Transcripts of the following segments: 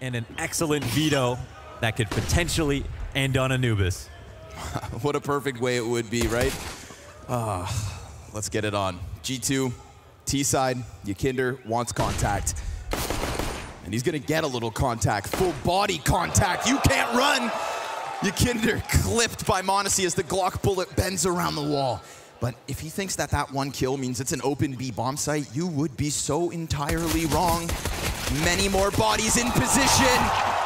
and an excellent veto that could potentially end on Anubis. what a perfect way it would be, right? Ah, let's get it on. G2, T-side, Yekindar wants contact. And he's gonna get a little contact, full body contact. You can't run! Yekindar clipped by m0NESY as the Glock bullet bends around the wall. But if he thinks that that one kill means it's an open B bomb site, you would be so entirely wrong. Many more bodies in position.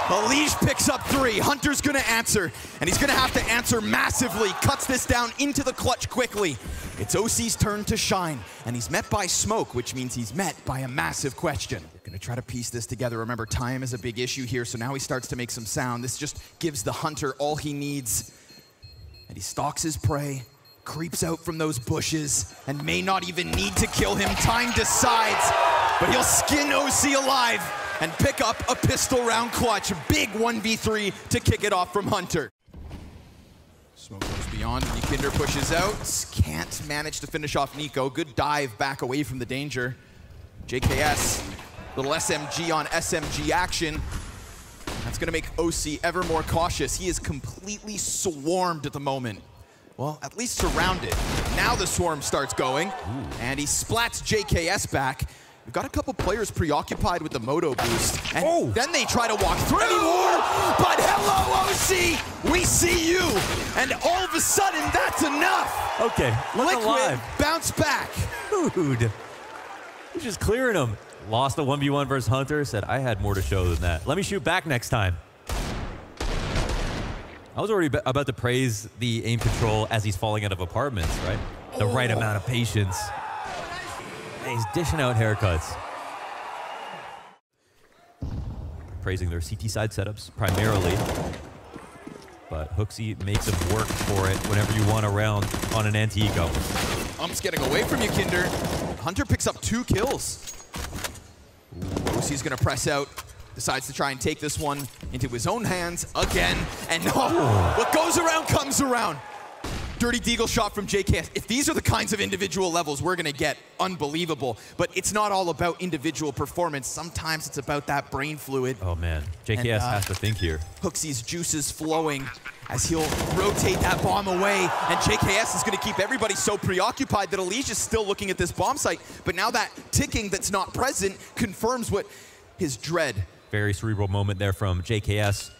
Elige picks up three. Hunter's gonna answer, and he's gonna have to answer massively. Cuts this down into the clutch quickly. It's OC's turn to shine, and he's met by smoke, which means he's met by a massive question. Gonna try to piece this together. Remember, time is a big issue here, so now he starts to make some sound. This just gives the hunter all he needs. And he stalks his prey, creeps out from those bushes, and may not even need to kill him. Time decides, but he'll skin OC alive and pick up a pistol round clutch. Big 1v3 to kick it off from Hunter. Smoke goes beyond, Yekindar pushes out. Can't manage to finish off NiKo. Good dive back away from the danger. JKS, little SMG on SMG action. That's gonna make OC ever more cautious. He is completely swarmed at the moment. Well, at least surrounded. Now the swarm starts going, Ooh. and he splats JKS back. We've got a couple players preoccupied with the Moto boost. And oh. then they try to walk through anymore. But hello, OC, we see you. And all of a sudden, that's enough. Okay, look Liquid, alive. bounce back. Dude, he's just clearing him. Lost the 1v1 versus Hunter, said I had more to show than that. Let me shoot back next time. I was already about to praise the aim control as he's falling out of apartments, right? The oh. right amount of patience. He's dishing out haircuts. Praising their CT side setups primarily. But HooXi makes them work for it whenever you want a round on an anti-eco. Ump's getting away from you, Kinder. Hunter picks up two kills. OC's gonna press out, decides to try and take this one into his own hands again. And oh, what goes around comes around. Dirty Deagle shot from JKS. If these are the kinds of individual levels we're going to get, unbelievable. But it's not all about individual performance. Sometimes it's about that brain fluid. Oh, man. JKS and, uh, has to think here. HooXi's juices flowing as he'll rotate that bomb away. And JKS is going to keep everybody so preoccupied that is still looking at this bomb site. But now that ticking that's not present confirms what his dread. Very cerebral moment there from JKS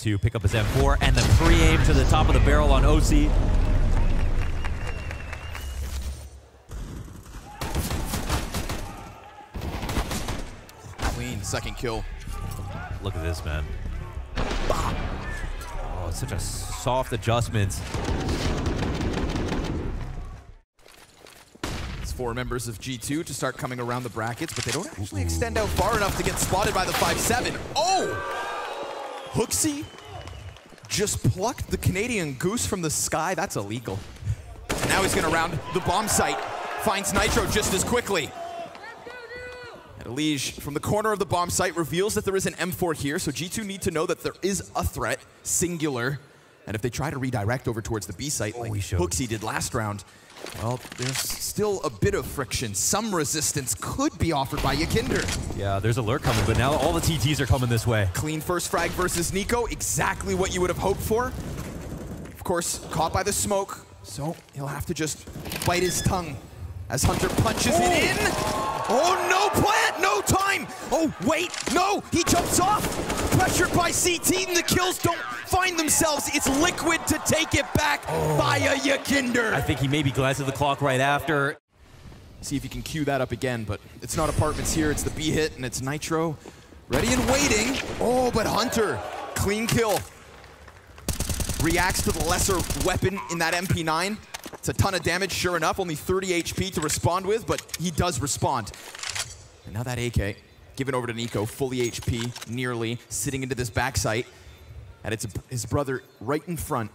to pick up his M4 and the pre-aim to the top of the barrel on OC. Second kill. Look at this, man. Oh, such a soft adjustment. It's four members of G2 to start coming around the brackets, but they don't actually extend out far enough to get spotted by the 5-7. Oh! HooXi just plucked the Canadian goose from the sky. That's illegal. And now he's gonna round the bomb site. Finds Nitro just as quickly. Elige from the corner of the bomb site reveals that there is an M4 here, so G2 need to know that there is a threat, singular. And if they try to redirect over towards the B site, oh, like HooXi did last round, well, there's still a bit of friction. Some resistance could be offered by Yekindar. Yeah, there's a lurk coming, but now all the TTs are coming this way. Clean first frag versus NiKo, exactly what you would have hoped for. Of course, caught by the smoke, so he'll have to just bite his tongue as Hunter punches oh. it in. Oh, no plant, no time. Oh, wait, no, he jumps off. Pressured by CT, and the kills don't find themselves. It's Liquid to take it back oh. via Yekindar. I think he maybe glanced at the clock right after. See if he can cue that up again, but it's not apartments here. It's the B hit, and it's Nitro. Ready and waiting. Oh, but Hunter, clean kill. Reacts to the lesser weapon in that MP9. It's a ton of damage, sure enough. Only 30 HP to respond with, but he does respond. And now that AK, given over to NiKo, fully HP, nearly, sitting into this backside. And it's his brother right in front.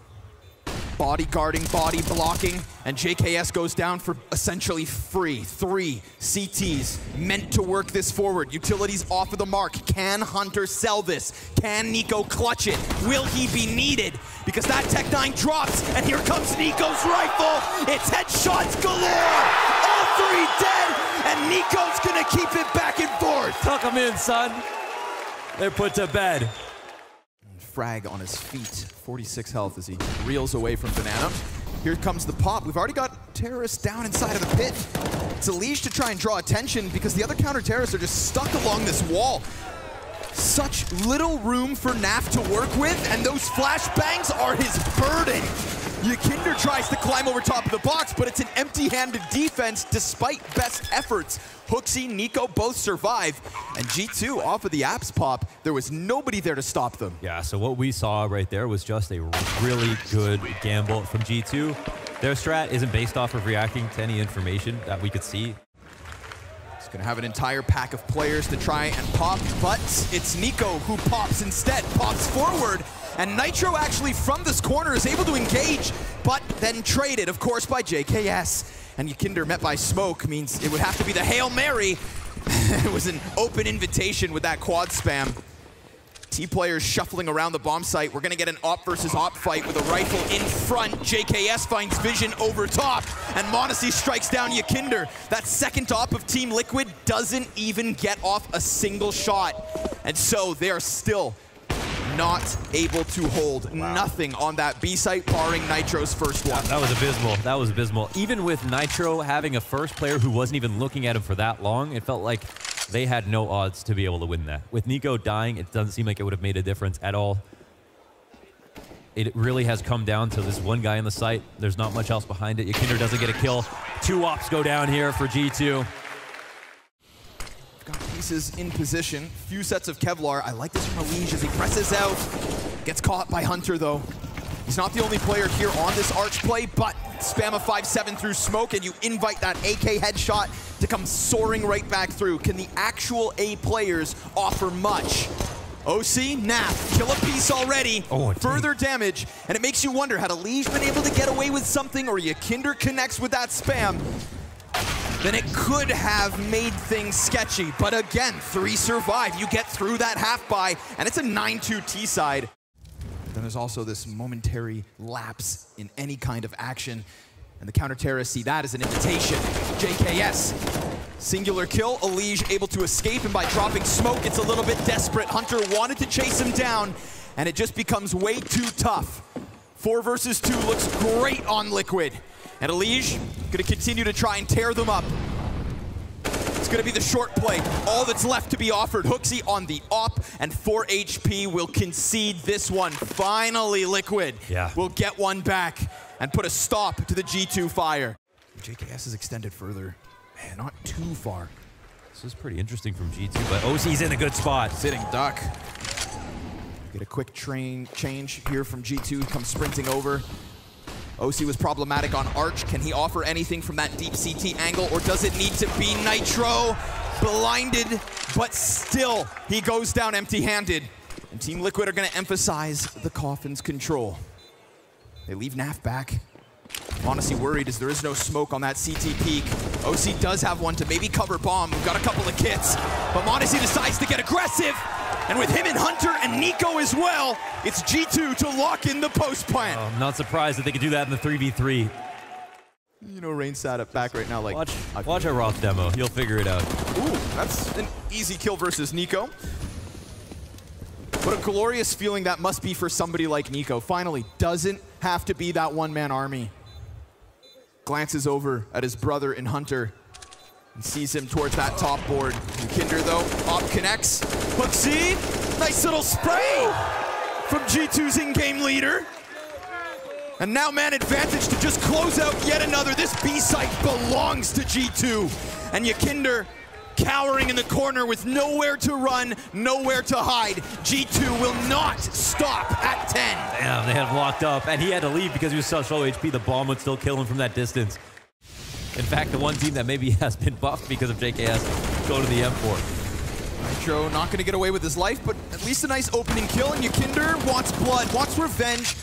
Body guarding, body blocking, and JKS goes down for essentially free. Three CTs meant to work this forward. Utilities off of the mark. Can Hunter sell this? Can NiKo clutch it? Will he be needed? Because that Tech 9 drops, and here comes NiKo's rifle. It's headshots galore. All three dead, and NiKo's gonna keep it back and forth. Tuck him in, son. They're put to bed. Frag on his feet, 46 health as he reels away from Banana. Here comes the pop. We've already got terrorists down inside of the pit. It's a leash to try and draw attention because the other counter-terrorists are just stuck along this wall. Such little room for Naf to work with, and those flashbangs are his burden. Yekindar tries to climb over top of the box, but it's an empty-handed defense despite best efforts. HooXi, NiKo both survive, and G2 off of the apps pop, there was nobody there to stop them. Yeah, so what we saw right there was just a really good gamble from G2. Their strat isn't based off of reacting to any information that we could see. Gonna have an entire pack of players to try and pop, but it's NiKo who pops instead, pops forward, and Nitro actually from this corner is able to engage, but then traded, of course, by JKS. And Yekindar met by smoke means it would have to be the Hail Mary. it was an open invitation with that quad spam. T players shuffling around the bomb site. We're gonna get an op versus op fight with a rifle in front. JKS finds vision over top, and m0NESY strikes down Yekindar. That second op of Team Liquid doesn't even get off a single shot. And so they are still not able to hold wow. nothing on that B site, barring Nitro's first one. That was abysmal. That was abysmal. Even with Nitro having a first player who wasn't even looking at him for that long, it felt like they had no odds to be able to win that. With NiKo dying, it doesn't seem like it would have made a difference at all. It really has come down to this one guy in the site. There's not much else behind it. Yekindar doesn't get a kill. Two ops go down here for G2. Got pieces in position. Few sets of Kevlar. I like this from Elige as he presses out. Gets caught by Hunter, though. He's not the only player here on this arch play, but spam a 5-7 through smoke and you invite that AK headshot to come soaring right back through. Can the actual A players offer much? OC, Naf, kill a piece already, oh, further damage, and it makes you wonder, had Elige been able to get away with something or Yekindar connects with that spam, then it could have made things sketchy. But again, three survive. You get through that half by, and it's a 9-2 T-side. Then there's also this momentary lapse in any kind of action. And the counter-terrorists see that as an invitation. JKS, singular kill. Elige able to escape, and by dropping smoke, it's a little bit desperate. Hunter wanted to chase him down, and it just becomes way too tough. Four versus two looks great on Liquid. And Elige gonna continue to try and tear them up. It's gonna be the short play. All that's left to be offered. HooXi on the op, and 4 HP will concede this one. Finally, Liquid yeah. will get one back and put a stop to the G2 fire. JKS is extended further. Man, not too far. This is pretty interesting from G2, but OC's in a good spot. Sitting duck. Get a quick train change here from G2, comes sprinting over. OC was problematic on Arch. Can he offer anything from that deep CT angle, or does it need to be Nitro? Blinded, but still, he goes down empty-handed. And Team Liquid are gonna emphasize the Coffin's control. They leave Naf back. Honestly worried as there is no smoke on that CT peak. OC does have one to maybe cover bomb. We've got a couple of kits, but m0NESY decides to get aggressive. And with him and Hunter and NiKo as well, it's G2 to lock in the post plant. Oh, I'm not surprised that they could do that in the 3v3. You know, Rain sat up back right now like... Watch, watch a Roth demo. You'll figure it out. Ooh, that's an easy kill versus NiKo. What a glorious feeling that must be for somebody like NiKo. Finally, doesn't have to be that one-man army. Glances over at his brother in Hunter and sees him towards that top board. Kinder though, op connects. HooXi, nice little spray from G2's in-game leader. And now man advantage to just close out yet another. This B site belongs to G2. And Yekindar cowering in the corner with nowhere to run, nowhere to hide. G2 will not stop at 10. Damn, they had him locked up, and he had to leave because he was such low HP. The bomb would still kill him from that distance. In fact, the one team that maybe has been buffed because of JKS go to the M4. Nitro not going to get away with his life, but at least a nice opening kill, and Yekindar wants blood, wants revenge,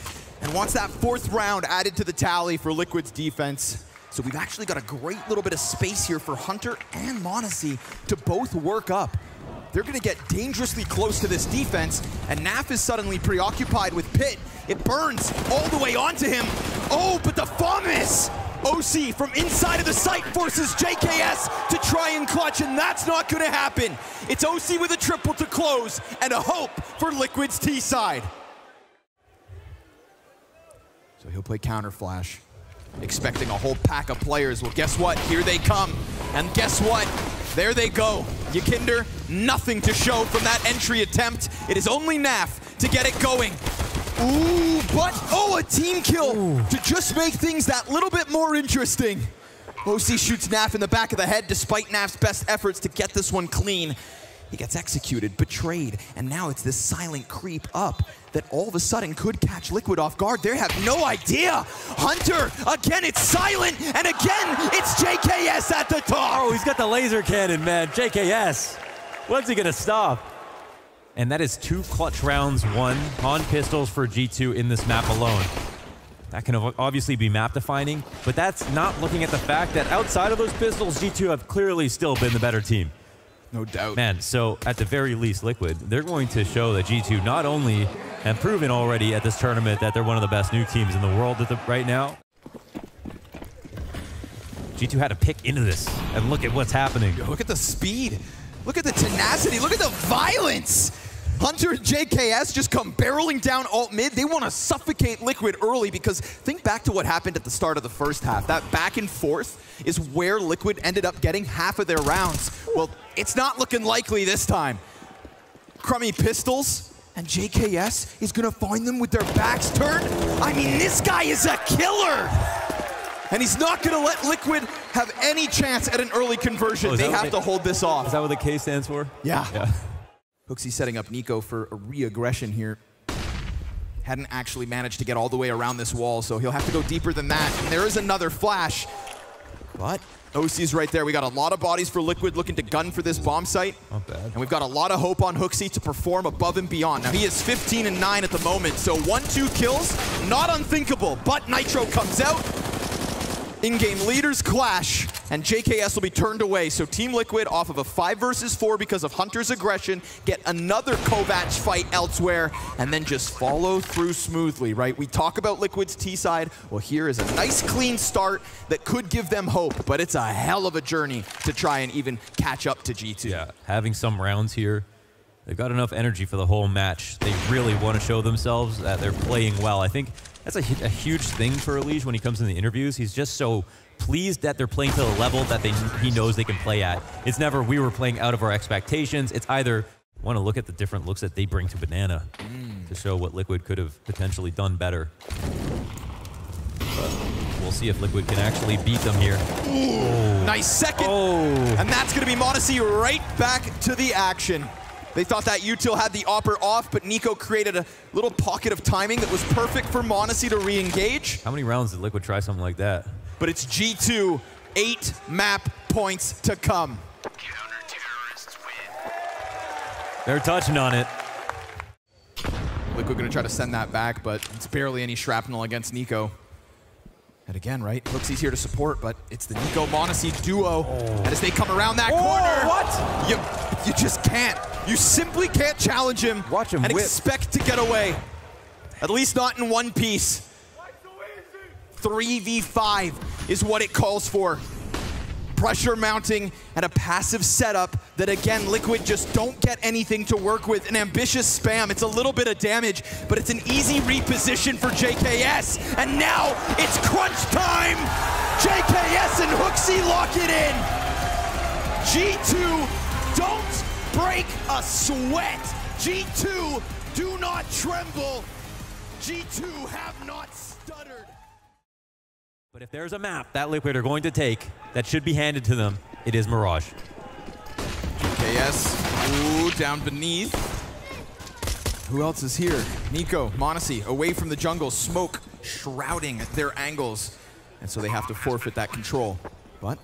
and wants that fourth round added to the tally for Liquid's defense. So we've actually got a great little bit of space here for Hunter and m0NESY to both work up. They're going to get dangerously close to this defense, and Naf is suddenly preoccupied with Pit. It burns all the way onto him. Oh, but the FAMAS OC from inside of the site forces JKS to try and clutch, and that's not gonna happen. It's OC with a triple to close, and a hope for Liquid's T side. So he'll play counter flash, expecting a whole pack of players. Well, guess what? Here they come. And guess what? There they go. Yekindar, nothing to show from that entry attempt. It is only Naf to get it going. Ooh, but, oh, a team kill Ooh. to just make things that little bit more interesting. OC shoots Naf in the back of the head despite Naf's best efforts to get this one clean. He gets executed, betrayed, and now it's this silent creep up that all of a sudden could catch Liquid off guard. They have no idea. Hunter, again, it's silent, and again, it's JKS at the top. Oh, he's got the laser cannon, man. JKS. When's he gonna stop? And that is two clutch rounds won on pistols for G2 in this map alone. That can obviously be map defining, but that's not looking at the fact that outside of those pistols, G2 have clearly still been the better team. No doubt. Man, so at the very least, Liquid, they're going to show that G2 not only have proven already at this tournament that they're one of the best new teams in the world the, right now. G2 had to pick into this, and look at what's happening. Look at the speed. Look at the tenacity. Look at the violence. Hunter and JKS just come barreling down alt mid. They want to suffocate Liquid early because think back to what happened at the start of the first half. That back and forth is where Liquid ended up getting half of their rounds. Well, it's not looking likely this time. Crummy pistols, and JKS is going to find them with their backs turned. I mean, this guy is a killer. And he's not going to let Liquid have any chance at an early conversion. Oh, they have to hold this off. Is that what the K stands for? Yeah. yeah. HooXi setting up NiKo for a re-aggression here. Hadn't actually managed to get all the way around this wall, so he'll have to go deeper than that. And there is another flash. But OC's right there. We got a lot of bodies for Liquid looking to gun for this bomb site. Not bad. And we've got a lot of hope on HooXi to perform above and beyond. Now he is 15 and 9 at the moment, so one, two kills, not unthinkable. But Nitro comes out, in-game leaders clash, and JKS will be turned away. So Team Liquid off of a 5 versus 4 because of Hunter's aggression, get another Kovac fight elsewhere, and then just follow through smoothly, right? We talk about Liquid's T-side. Well, here is a nice clean start that could give them hope, but it's a hell of a journey to try and even catch up to G2. Yeah, having some rounds here, they've got enough energy for the whole match. They really want to show themselves that they're playing well. I think that's a, a huge thing for Elige when he comes in the interviews. He's just so pleased that they're playing to the level that they, he knows they can play at. It's never we were playing out of our expectations. It's either want to look at the different looks that they bring to Banana mm. to show what Liquid could have potentially done better. But we'll see if Liquid can actually beat them here. Ooh, nice second. Oh. And that's going to be m0NESY right back to the action. They thought that util had the opper off, but NiKo created a little pocket of timing that was perfect for m0NESY to re-engage. How many rounds did Liquid try something like that? But it's G2, eight map points to come. Counter-terrorists win. They're touching on it. Liquid gonna try to send that back, but it's barely any shrapnel against NiKo. And again, right, HooXi's here to support, but it's the NiKo m0NESY duo. Oh. And as they come around that oh, corner, what? You, you just can't. You simply can't challenge him, Watch him and whip. expect to get away. At least not in one piece. 3v5 is what it calls for. Pressure mounting and a passive setup that again, Liquid just don't get anything to work with. An ambitious spam, it's a little bit of damage, but it's an easy reposition for JKS. And now it's crunch time! JKS and HooXi lock it in! G2, don't break a sweat! G2, do not tremble! G2 have not stuttered. But if there's a map that Liquid are going to take that should be handed to them, it is Mirage. KS, ooh, down beneath. Who else is here? NiKo, m0NESY, away from the jungle, smoke shrouding at their angles. And so they have to forfeit that control. But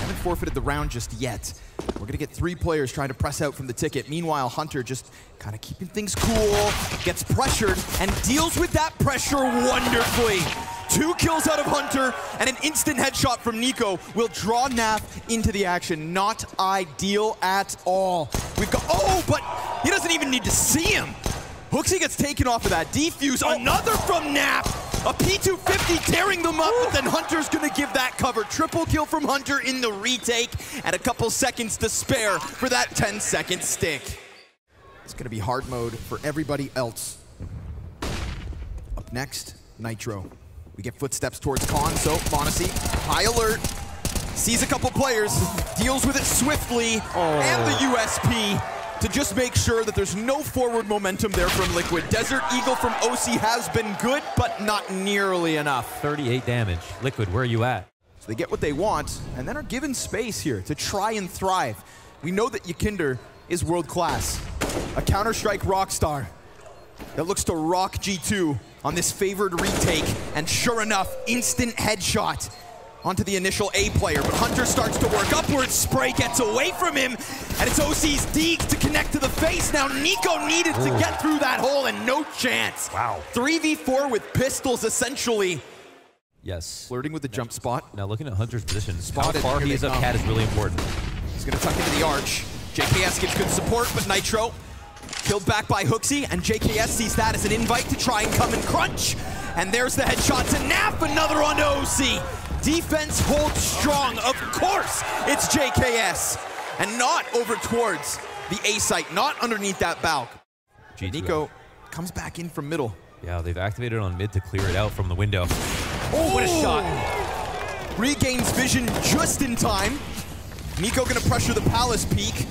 haven't forfeited the round just yet. We're going to get three players trying to press out from the ticket. Meanwhile, Hunter just kind of keeping things cool, gets pressured, and deals with that pressure wonderfully. Two kills out of Hunter and an instant headshot from NiKo will draw Naf into the action. Not ideal at all. We've got, oh, but he doesn't even need to see him. HooXi gets taken off of that. Defuse, oh. another from Naf. A P250 tearing them up, but then Hunter's gonna give that cover. Triple kill from Hunter in the retake, and a couple seconds to spare for that 10 second stick. It's gonna be hard mode for everybody else. Up next, Nitro. We get footsteps towards Khan, so m0NESY, high alert, sees a couple players, deals with it swiftly, and the oh. USP to just make sure that there's no forward momentum there from Liquid. Desert Eagle from OC has been good, but not nearly enough. 38 damage. Liquid, where are you at? So they get what they want, and then are given space here to try and thrive. We know that Yekindar is world class. A Counter-Strike rock star that looks to rock G2 on this favored retake, and sure enough, instant headshot onto the initial A player, but Hunter starts to work upwards. Spray gets away from him, and it's OC's Deegs to connect to the face. Now NiKo needed Ooh. to get through that hole, and no chance. Wow. 3v4 with pistols, essentially. Yes. Flirting with the jump spot. Now looking at Hunter's position, Spotted. how far he is up Cat is really important. He's gonna tuck into the arch. JKS gives good support, but Nitro killed back by HooXi, and JKS sees that as an invite to try and come and crunch. And there's the headshot to Naf, another on to OC. Defense holds strong. Of course, it's JKS. And not over towards the A site, not underneath that balk. NiKo comes back in from middle. Yeah, they've activated on mid to clear it out from the window. Oh, what a shot. Regains vision just in time. NiKo gonna pressure the Palace peak.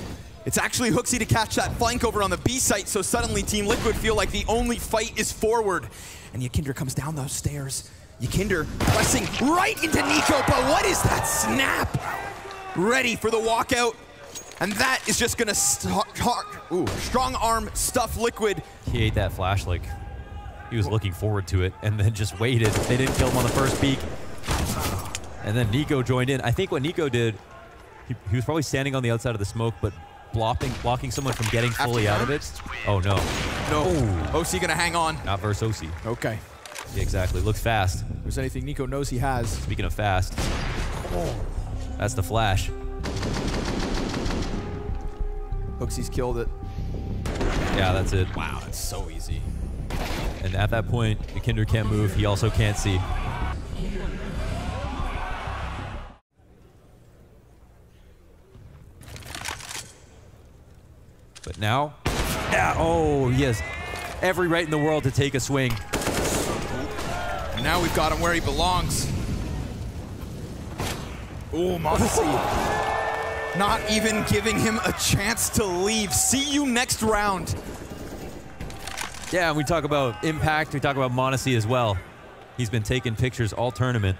It's actually HooXi to catch that flank over on the B site, so suddenly Team Liquid feel like the only fight is forward. And Yekindar comes down those stairs. Yekindar pressing right into NiKo, but what is that snap? Ready for the walkout. And that is just gonna ooh, strong arm stuff liquid. He ate that flash like he was looking forward to it and then just waited. They didn't kill him on the first peek. And then NiKo joined in. I think what NiKo did, he, he was probably standing on the outside of the smoke, but blocking blocking someone from getting fully out of it. Oh no. No. Ooh. OC gonna hang on. Not versus OC. Okay. Yeah, exactly. Looks fast. If there's anything NiKo knows he has. Speaking of fast, oh. that's the flash. HooXi's killed it. Yeah, that's it. Wow, that's so easy. And at that point, the Kinder can't move. He also can't see. But now, yeah, oh, he has every right in the world to take a swing. Now we've got him where he belongs. Oh, m0NESY. Not even giving him a chance to leave. See you next round. Yeah, we talk about impact. We talk about m0NESY as well. He's been taking pictures all tournament.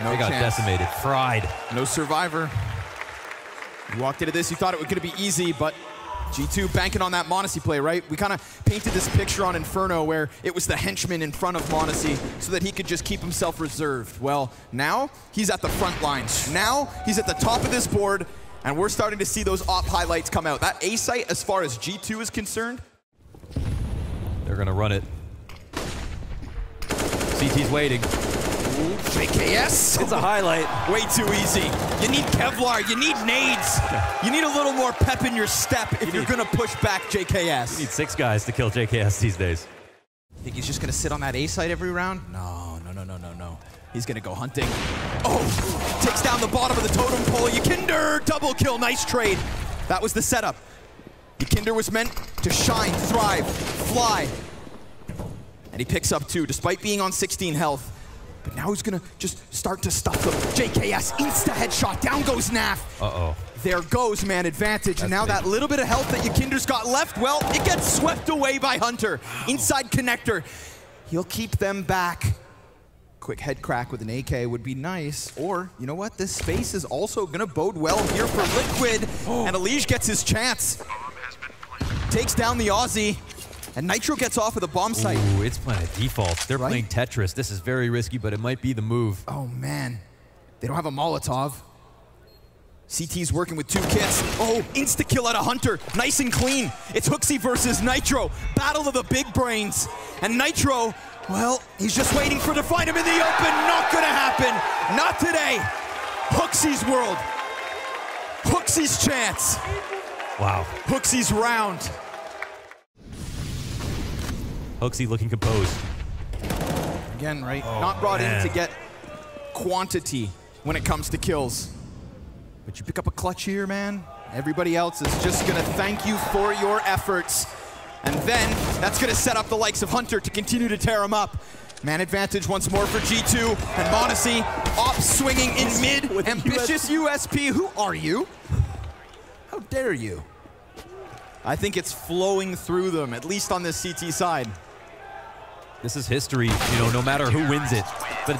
No they got chance. decimated, fried. No survivor. You walked into this, you thought it was going to be easy, but G2 banking on that m0NESY play, right? We kind of painted this picture on Inferno where it was the henchman in front of m0NESY so that he could just keep himself reserved. Well, now he's at the front lines. Now he's at the top of this board, and we're starting to see those op highlights come out. That A site, as far as G2 is concerned, they're going to run it. CT's waiting. JKS. It's a highlight. Way too easy. You need Kevlar. You need nades. You need a little more pep in your step if you are going to push back JKS. You need six guys to kill JKS these days. Think he's just going to sit on that A site every round? No, no, no, no, no, no. He's going to go hunting. Oh, takes down the bottom of the totem pole. Yekindar, double kill. Nice trade. That was the setup. Yekindar was meant to shine, thrive, fly. And he picks up two, despite being on 16 health. But now he's gonna just start to stuff them. JKS, insta headshot, down goes Naf. Uh-oh. There goes man advantage. That's and now big. that little bit of health that Yekindar's got left, well, it gets swept away by Hunter. Wow. Inside connector. He'll keep them back. Quick head crack with an AK would be nice. Or, you know what? This space is also gonna bode well here for Liquid. Oh. And Elige gets his chance. Takes down the Aussie. And Nitro gets off of the bomb site. Ooh, it's playing a default. They're right? playing Tetris. This is very risky, but it might be the move. Oh, man. They don't have a Molotov. CT's working with two kits. Oh, insta-kill out of Hunter. Nice and clean. It's HooXi versus Nitro. Battle of the big brains. And Nitro, well, he's just waiting for to find him in the open. Not gonna happen. Not today. HooXi's world. HooXi's chance. Wow. HooXi's round. HooXi looking composed. Again, right? Oh, not brought man. in to get quantity when it comes to kills. But you pick up a clutch here, man. Everybody else is just gonna thank you for your efforts. And then that's gonna set up the likes of Hunter to continue to tear him up. Man advantage once more for G2 and m0NESY op swinging in mid. With Ambitious USP, who are you? How dare you? I think it's flowing through them, at least on this CT side. This is history, you know, no matter who wins it. But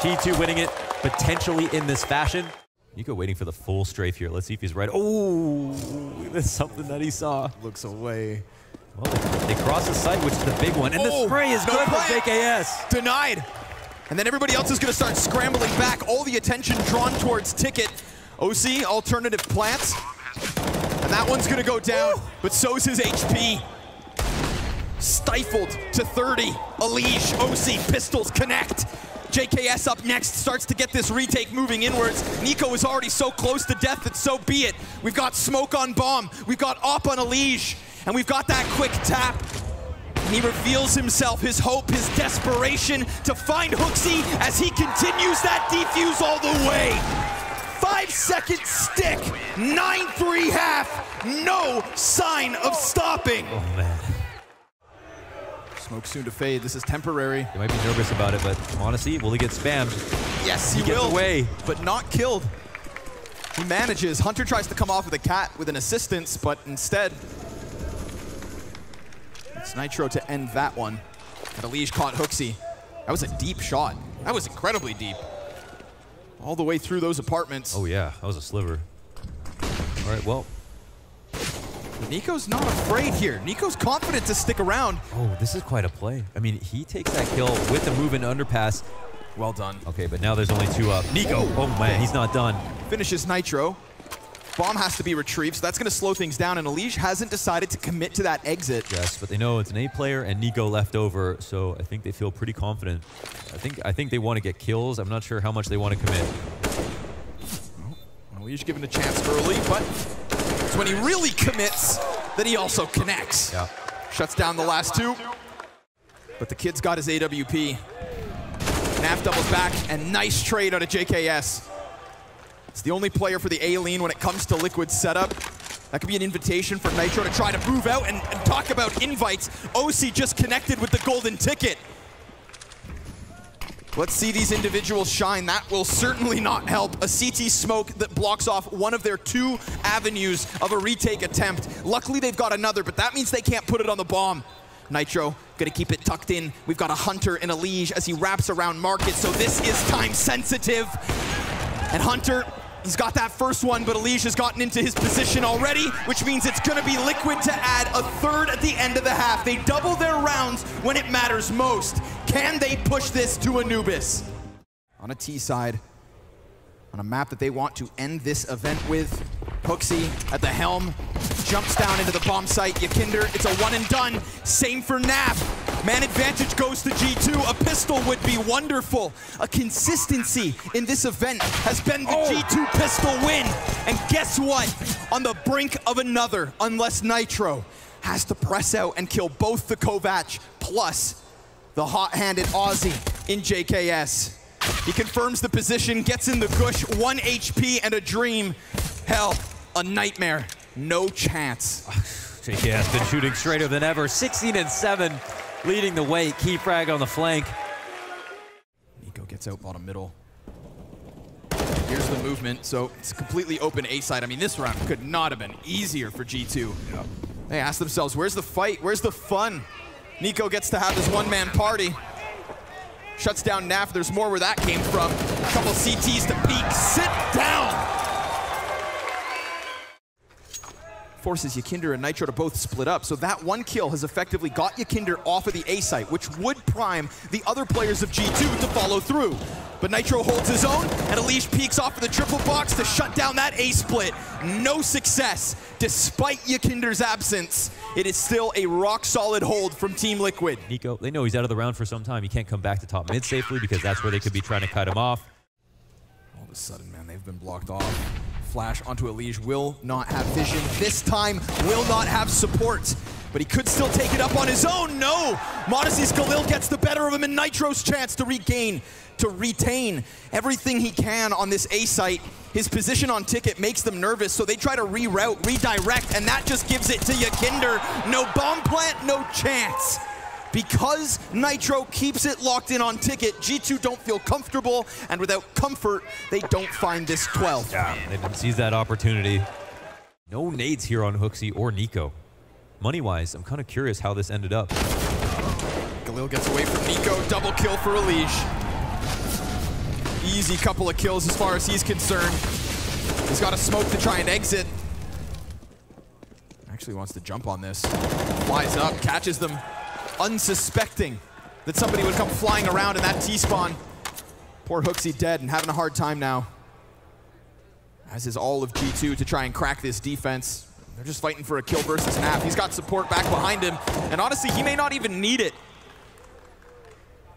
G2 winning it potentially in this fashion. NiKo waiting for the full strafe here. Let's see if he's right. Oh, that's something that he saw. Looks away. Well, they, they cross the site, which is the big one. And the Oh, spray is no good for play. JKS. Denied. And then everybody else is going to start scrambling back. All the attention drawn towards Ticket. OC, alternative plants. And that one's going to go down, but so's his HP. Stifled to 30. Elige, OC, pistols connect. JKS up next, starts to get this retake moving inwards. NiKo is already so close to death that so be it. We've got smoke on bomb, we've got op on Elige, and we've got that quick tap. And he reveals himself, his hope, his desperation to find HooXi as he continues that defuse all the way. Five second stick, 9-3 half, no sign of stopping. Oh, man. Smoke soon to fade, this is temporary. They might be nervous about it, but honestly, will he get spammed? Yes, He he, gets will, away. but not killed. He manages. Hunter tries to come off with a cat with an assistance, but instead, it's Nitro to end that one. And Elige caught HooXi. That was a deep shot. That was incredibly deep. All the way through those apartments. Oh, yeah, that was a sliver. All right, well, NiKo's not afraid here. NiKo's confident to stick around. oh, this is quite a play. I mean, he takes that kill with the move in underpass. Well done. Okay, but now there's only two up. NiKo, oh man, he's not done. Finishes Nitro. Bomb has to be retrieved, so that's going to slow things down, and Elige hasn't decided to commit to that exit. Yes, but they know it's an A player and NiKo left over, so I think they feel pretty confident. I think I think they want to get kills. I'm not sure how much they want to commit. Elige given a chance early, but it's when he really commits that he also connects. Yeah. Shuts down the last two. But the kid's got his AWP. Naf doubles back, and nice trade out of JKS. It's the only player for the A-Lean when it comes to Liquid setup. That could be an invitation for Nitro to try to move out and, and talk about invites. OC just connected with the golden ticket. Let's see these individuals shine. That will certainly not help. A CT smoke that blocks off one of their two avenues of a retake attempt. Luckily, they've got another, but that means they can't put it on the bomb. Nitro gonna keep it tucked in. We've got a Hunter and a Liege as he wraps around Market, so this is time sensitive. And Hunter, he's got that first one, but Elige has gotten into his position already, which means it's gonna be Liquid to add a third at the end of the half. They double their rounds when it matters most. Can they push this to Anubis? On a T side, on a map that they want to end this event with, HooXi at the helm, jumps down into the bomb site. Yekindar, it's a one and done. Same for Naf. Man advantage goes to G2. A pistol would be wonderful. A consistency in this event has been the G2 pistol win. And guess what? On the brink of another, unless Nitro has to press out and kill both the Kovac plus the hot-handed Aussie in JKS. He confirms the position, gets in the gush, one HP and a dream. Hell, a nightmare. No chance. JKS been shooting straighter than ever. 16 and 7, leading the way. Key frag on the flank. NiKo gets out bottom middle. Here's the movement, so it's completely open A side. I mean, this round could not have been easier for G2. They ask themselves, where's the fight? Where's the fun? NiKo gets to have his one-man party. Shuts down Naf. There's more where that came from. A couple CTs to peek. Sit down! Forces Yekindar and Nitro to both split up, so that one kill has effectively got Yekindar off of the A site, which would prime the other players of G2 to follow through. But Nitro holds his own, and Elige peeks off of the triple box to shut down that A split. No success, despite Yekindar's absence. It is still a rock-solid hold from Team Liquid. NiKo, they know he's out of the round for some time. He can't come back to top mid safely because that's where they could be trying to cut him off. All of a sudden, man, they've been blocked off. Flash onto a Elige will not have vision. This time, will not have support. but he could still take it up on his own. No! m0NESY's Galil gets the better of him, and Nitro's chance to regain, to retain everything he can on this A site. His position on Ticket makes them nervous, so they try to reroute, redirect, and that just gives it to Yekindar. No bomb plant, no chance. Because Nitro keeps it locked in on Ticket, G2 don't feel comfortable, and without comfort, they don't find this 12. Yeah, they didn't seize that opportunity. No nades here on HooXi or NiKo. Money-wise, I'm kind of curious how this ended up. Galil gets away from NiKo, double kill for Elige. Easy couple of kills as far as he's concerned. He's got a smoke to try and exit. Actually wants to jump on this. Flies up, catches them, unsuspecting that somebody would come flying around in that T-spawn. Poor HooXi dead and having a hard time now. As is all of G2 to try and crack this defense. They're just fighting for a kill versus Naf. He's got support back behind him, and honestly, he may not even need it.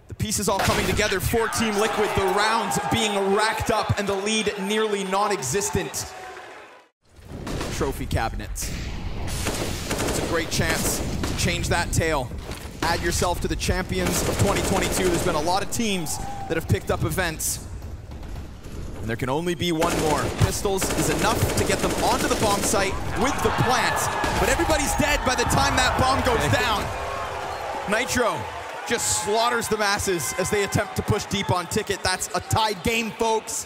The pieces all coming together for Team Liquid, the rounds being racked up and the lead nearly non-existent. Trophy cabinets. It's a great chance to change that tale. Add yourself to the champions of 2022. There's been a lot of teams that have picked up events. And there can only be one more. Pistols is enough to get them onto the bomb site with the plant. But everybody's dead by the time that bomb goes down. Nitro just slaughters the masses as they attempt to push deep on Ticket. That's a tied game, folks.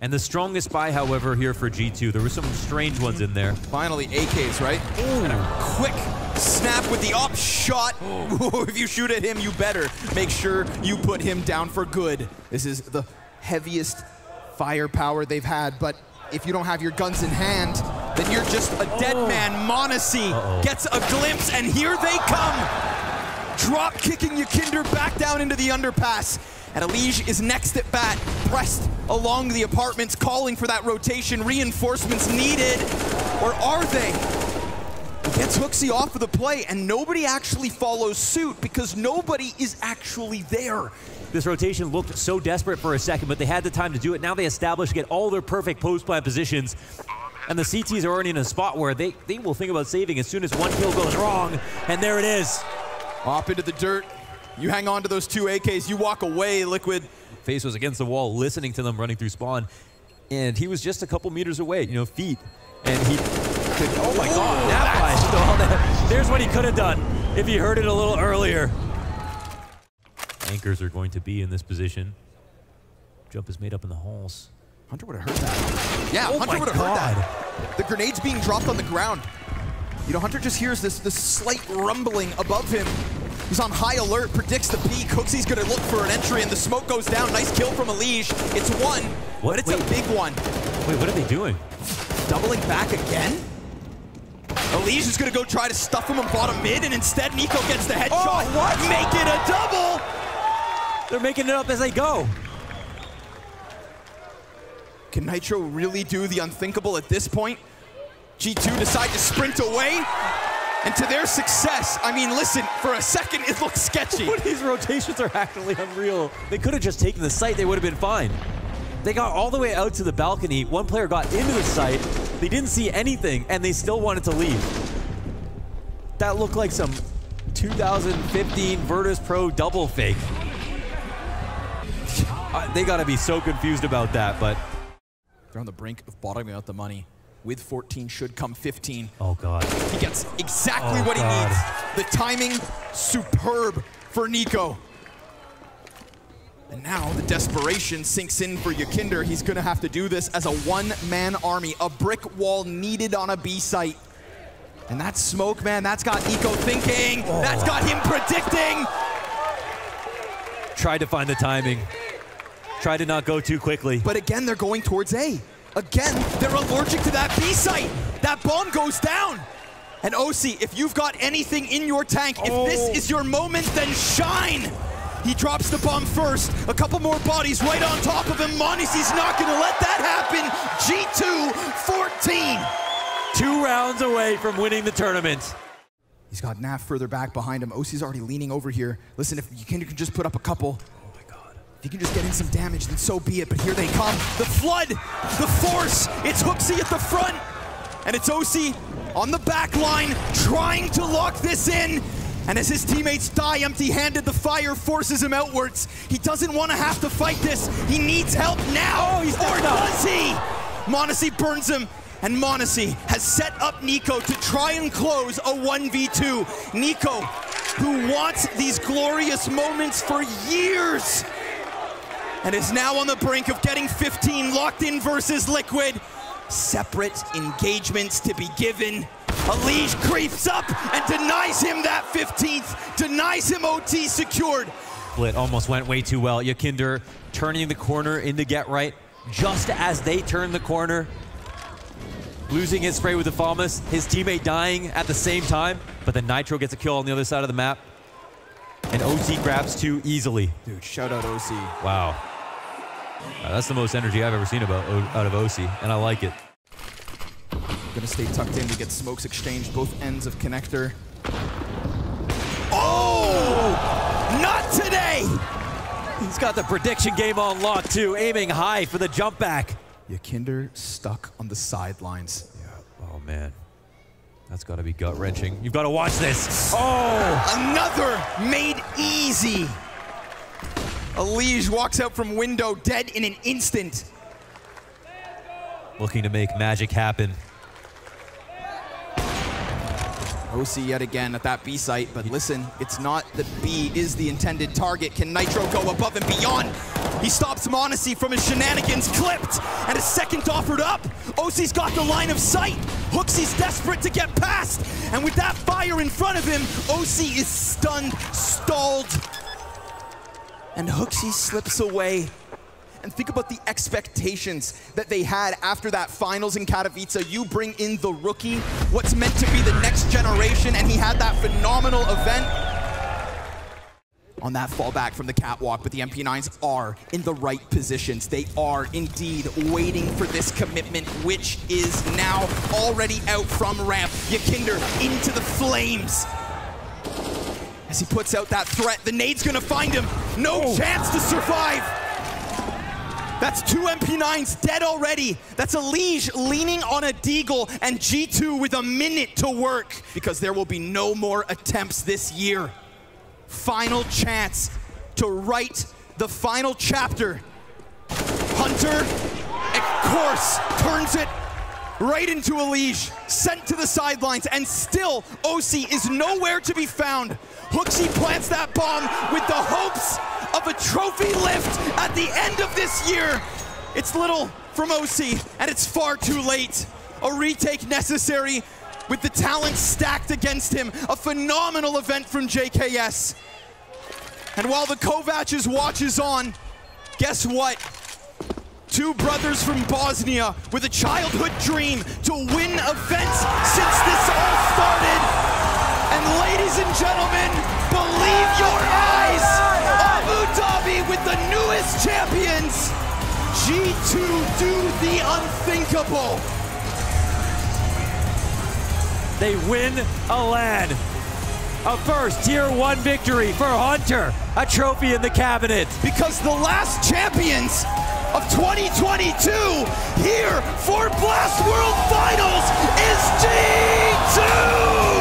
And the strongest buy, however, here for G2. There were some strange ones in there. Finally, AKs, right? Ooh. And a quick snap with the up shot. if you shoot at him, you better make sure you put him down for good. This is the heaviest firepower they've had, but if you don't have your guns in hand, then you're just a dead oh. man. m0NESY uh -oh. gets a glimpse, and here they come drop kicking Yekindar back down into the underpass. And Elige is next at bat, pressed along the apartments, calling for that rotation. Reinforcements needed, or are they? He gets HooXi off of the play, and nobody actually follows suit because nobody is actually there. This rotation looked so desperate for a second, but they had the time to do it. Now they establish, get all their perfect post-plant positions. And the CTs are already in a spot where they, they will think about saving as soon as one kill goes wrong. And there it is. Off into the dirt. You hang on to those two AKs. You walk away, Liquid. Face was against the wall, listening to them running through spawn. And he was just a couple meters away, you know, feet. And he could, oh my God, that There's what he could have done if he heard it a little earlier. Anchors are going to be in this position. Jump is made up in the halls. Hunter would have heard that. Yeah, oh Hunter would have heard that. The grenade's being dropped on the ground. You know, Hunter just hears this, this slight rumbling above him. He's on high alert, predicts the peak. HooXi's gonna look for an entry, and the smoke goes down. Nice kill from Elige. It's one, what? but it's Wait. a big one. Wait, what are they doing? Doubling back again? Elige is gonna go try to stuff him on bottom mid, and instead NiKo gets the headshot. Oh, what? Make it a double! They're making it up as they go. Can Nitro really do the unthinkable at this point? G2 decide to sprint away. And to their success, I mean, listen, for a second, it looks sketchy. These rotations are actually unreal. They could have just taken the site, they would have been fine. They got all the way out to the balcony. One player got into the site. They didn't see anything, and they still wanted to leave. That looked like some 2015 Virtus Pro double fake. Uh, they got to be so confused about that, but... They're on the brink of bottoming out the money with 14 should come 15. Oh, God. He gets exactly oh, what he needs. The timing, superb for NiKo. And now the desperation sinks in for Yekindar. He's going to have to do this as a one-man army, a brick wall needed on a B site. And that smoke, man, that's got NiKo thinking. Oh. That's got him predicting. Tried to find the timing. Tried to not go too quickly. But again, they're going towards A. Again, they're allergic to that B site. That bomb goes down. And OC, if you've got anything in your tank, oh. if this oh. is your moment, then shine. He drops the bomb first. A couple more bodies right on top of him. m0NESY's not going to let that happen. G2 14. Two rounds away from winning the tournament. He's got Naf further back behind him. OC's already leaning over here. Listen, if you can, you can just put up a couple. Oh my God. If you can just get in some damage, then so be it. But here they come. The flood, the force. It's HooXi at the front. And it's OC on the back line, trying to lock this in. And as his teammates die empty-handed, the fire forces him outwards. He doesn't want to have to fight this. He needs help now. Oh, he's or does he? m0NESY burns him, and m0NESY has set up NiKo to try and close a 1v2. NiKo, who wants these glorious moments for years, and is now on the brink of getting 15 locked in versus Liquid. Separate engagements to be given. Elige creeps up and denies him that 15th, denies him OT secured. Split almost went way too well. Yekindar turning the corner into get right just as they turn the corner. Losing his spray with the Famas, his teammate dying at the same time, but then nitr0 gets a kill on the other side of the map. And oSee grabs two easily. Dude, shout out oSee. Wow. Uh, that's the most energy I've ever seen about out of oSee, and I like it. Gonna stay tucked in. We get smokes exchanged both ends of connector. Oh! Not today! He's got the prediction game on lock too, aiming high for the jump back. Yekindar stuck on the sidelines. Yeah. Oh man, that's got to be gut wrenching. You've got to watch this. Oh! oh! Another made easy. Elige walks out from window dead in an instant. Looking to make magic happen. oSee yet again at that B site, but listen, it's not that B is the intended target. Can nitr0 go above and beyond? He stops m0NESY from his shenanigans clipped, and a second offered up. oSee's got the line of sight. HooXi's desperate to get past, and with that fire in front of him, oSee is stunned, stalled, and HooXi slips away. And think about the expectations that they had after that finals in Katowice. You bring in the rookie, what's meant to be the next generation, and he had that phenomenal event on that fallback from the catwalk, but the MP9s are in the right positions. They are indeed waiting for this commitment, which is now already out from ramp. Yekindar into the flames. As he puts out that threat, the nade's gonna find him. No oh. chance to survive. That's two MP9s dead already. That's Elige leaning on a Deagle and G2 with a minute to work because there will be no more attempts this year. Final chance to write the final chapter. Hunter, of course, turns it right into a Elige, sent to the sidelines, and still oSee is nowhere to be found. HooXi plants that bomb with the hopes of a trophy lift at the end of this year. It's little from oSee, and it's far too late. A retake necessary with the talent stacked against him. A phenomenal event from JKS. And while the Kovacs watch is on, guess what? Two brothers from Bosnia with a childhood dream to win events since this all started. And ladies and gentlemen, believe your eyes! champions, G2 do the unthinkable. They win a LAN. A first tier one victory for Hunter, a trophy in the cabinet. Because the last champions of 2022 here for Blast World Finals is G2!